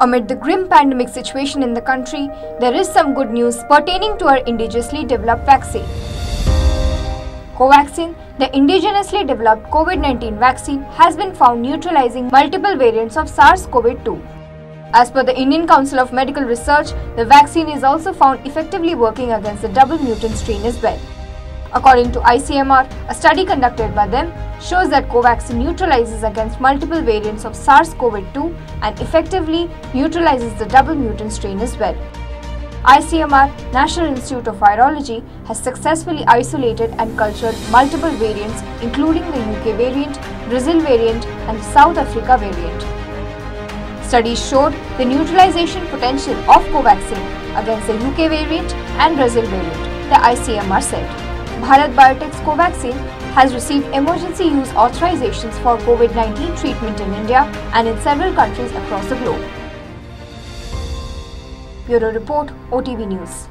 Amid the grim pandemic situation in the country, there is some good news pertaining to our indigenously developed vaccine. Covaxin, the indigenously developed COVID 19 vaccine, has been found neutralizing multiple variants of SARS CoV 2. As per the Indian Council of Medical Research, the vaccine is also found effectively working against the double mutant strain as well. According to ICMR, a study conducted by them shows that Covaxin neutralizes against multiple variants of SARS-CoV-2 and effectively neutralizes the double mutant strain as well. ICMR, National Institute of Virology, has successfully isolated and cultured multiple variants including the UK variant, Brazil variant and South Africa variant. Studies showed the neutralization potential of Covaxin against the UK variant and Brazil variant, the ICMR said. Bharat Biotech's Covaxin has received emergency use authorizations for COVID-19 treatment in India and in several countries across the globe. Bureau Report, OTV News.